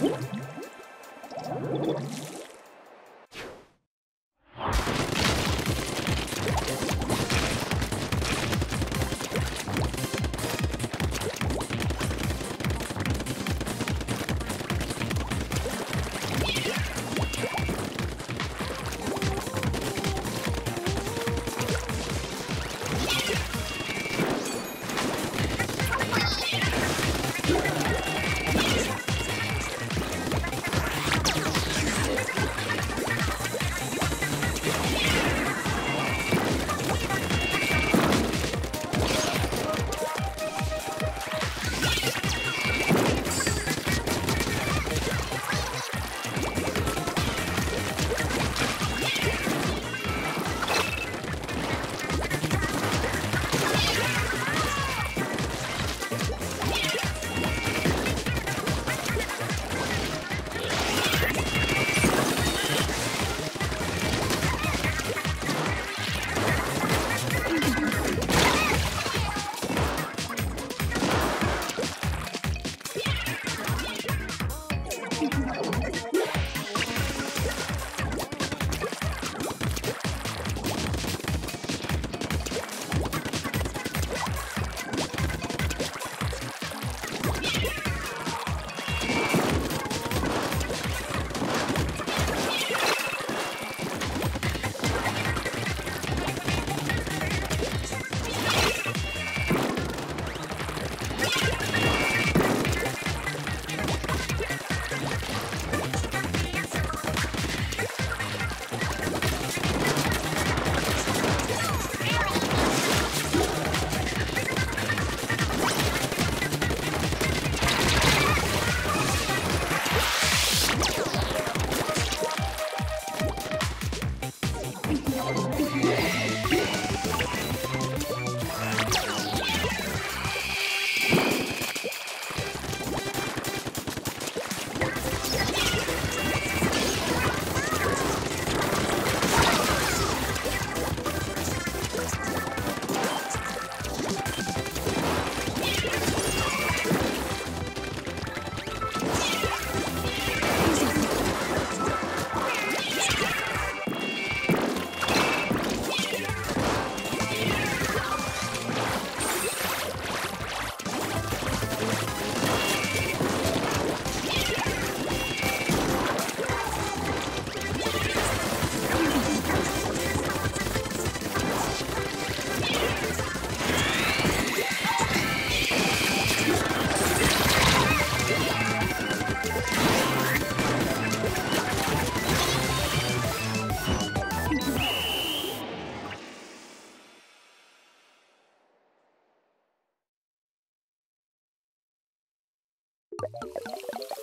Whoop. You